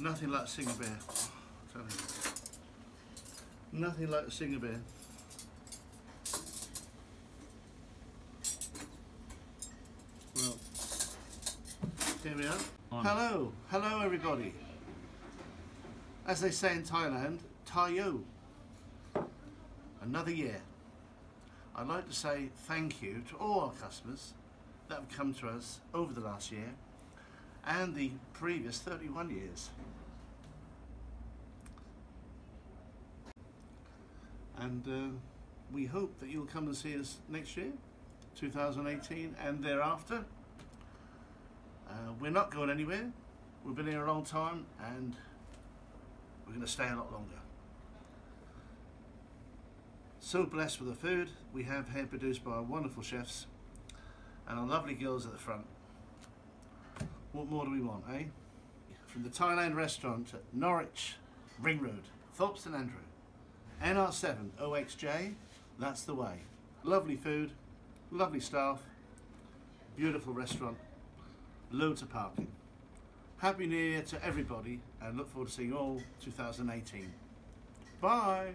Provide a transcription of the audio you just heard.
Nothing like Singha Beer. Nothing like a Singha Beer. Well, here we are. On. Hello, hello everybody. As they say in Thailand, Tayo. Another year. I'd like to say thank you to all our customers that have come to us over the last year and the previous 31 years. And uh, we hope that you'll come and see us next year, 2018 and thereafter. Uh, we're not going anywhere. We've been here a long time and we're going to stay a lot longer. So blessed with the food we have here produced by our wonderful chefs and our lovely girls at the front. What more do we want, eh? From the Thailand restaurant at Norwich Ring Road, Thorpe St Andrew. NR7 OXJ, that's the way. Lovely food, lovely staff, beautiful restaurant, loads of parking. Happy New Year to everybody and look forward to seeing you all 2018. Bye!